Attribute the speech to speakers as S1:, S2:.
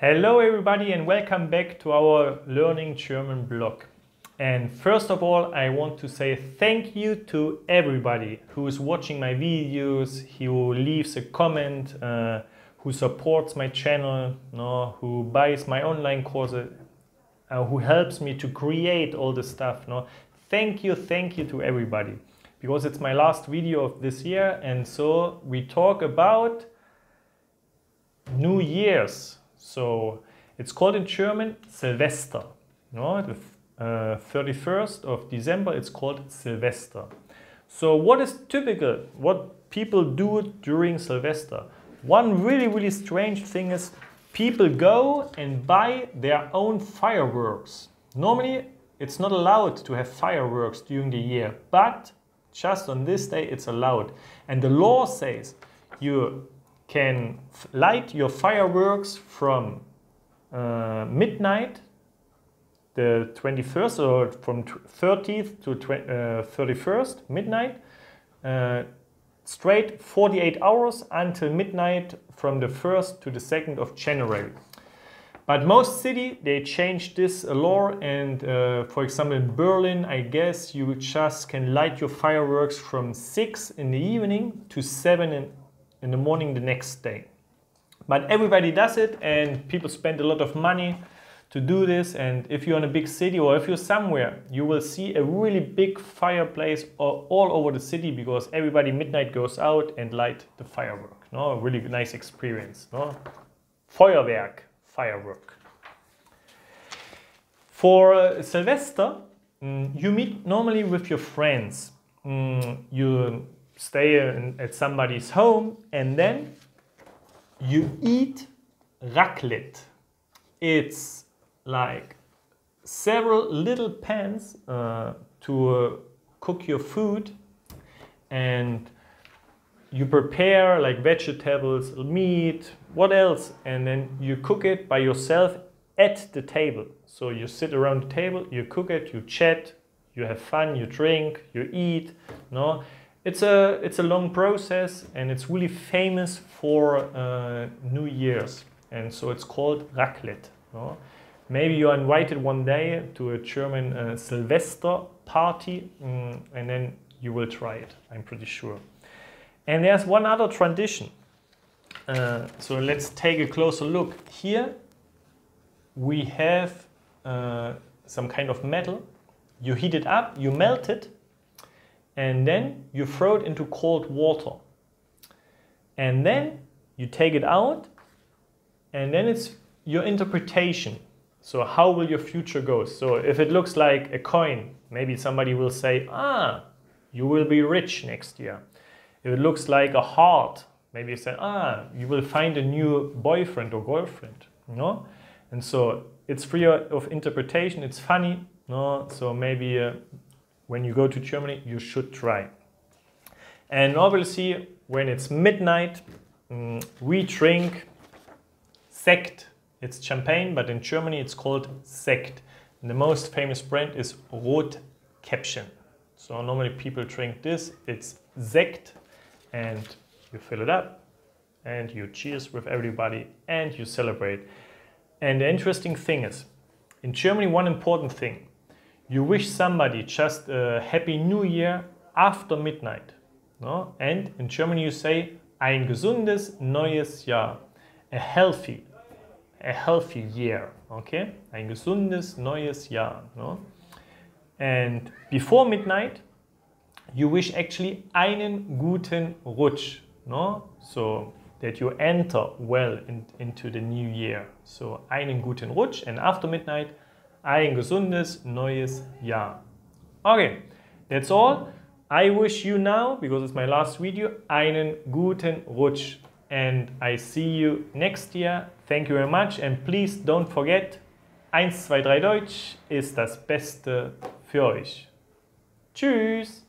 S1: Hello everybody and welcome back to our Learning German blog. And first of all, I want to say thank you to everybody who is watching my videos, who leaves a comment, uh, who supports my channel, no, who buys my online courses, uh, who helps me to create all the stuff. No? Thank you, thank you to everybody. Because it's my last video of this year and so we talk about New Year's so it's called in German Silvester. No, the uh, 31st of December, it's called Silvester. So what is typical? What people do during Silvester? One really, really strange thing is people go and buy their own fireworks. Normally, it's not allowed to have fireworks during the year, but just on this day, it's allowed. And the law says you can light your fireworks from uh, midnight, the 21st, or from 30th to uh, 31st, midnight, uh, straight 48 hours until midnight from the 1st to the 2nd of January. But most city, they changed this law and uh, for example in Berlin, I guess you just can light your fireworks from 6 in the evening to 7 in, in the morning the next day. But everybody does it and people spend a lot of money to do this. And if you're in a big city or if you're somewhere, you will see a really big fireplace all, all over the city because everybody midnight goes out and light the firework. No, a really nice experience. No, Feuerwerk, firework. For uh, Silvester, mm, you meet normally with your friends. Mm, you stay in, at somebody's home and then you eat raclette. It's like several little pans uh, to uh, cook your food and you prepare like vegetables, meat, what else, and then you cook it by yourself at the table. So you sit around the table, you cook it, you chat, you have fun, you drink, you eat, no? It's a, it's a long process and it's really famous for uh, New Year's. And so it's called raclette. No? Maybe you are invited one day to a German uh, Silvester party um, and then you will try it, I'm pretty sure. And there's one other tradition. Uh, so let's take a closer look. Here we have uh, some kind of metal. You heat it up, you melt it, and then you throw it into cold water. And then you take it out, and then it's your interpretation. So how will your future go? So if it looks like a coin, maybe somebody will say, ah, you will be rich next year. If it looks like a heart, maybe you say, ah, you will find a new boyfriend or girlfriend, you know? And so it's free of interpretation, it's funny, no? So maybe uh, when you go to Germany, you should try. And obviously, when it's midnight, um, we drink Sekt. It's champagne, but in Germany it's called Sekt. And the most famous brand is Rotkäppchen. So normally people drink this, it's Sekt, and you fill it up, and you cheers with everybody, and you celebrate. And the interesting thing is, in Germany, one important thing, you wish somebody just a happy new year after midnight. No? And in Germany you say ein gesundes neues Jahr. A healthy, a healthy year. Okay? Ein gesundes neues Jahr. No? And before midnight you wish actually einen guten Rutsch. No? So that you enter well in, into the new year. So einen guten Rutsch and after midnight ein gesundes neues Jahr. Okay, that's all. I wish you now, because it's my last video, einen guten Rutsch. And I see you next year. Thank you very much. And please don't forget, 1, 2, 3 Deutsch ist das Beste für euch. Tschüss!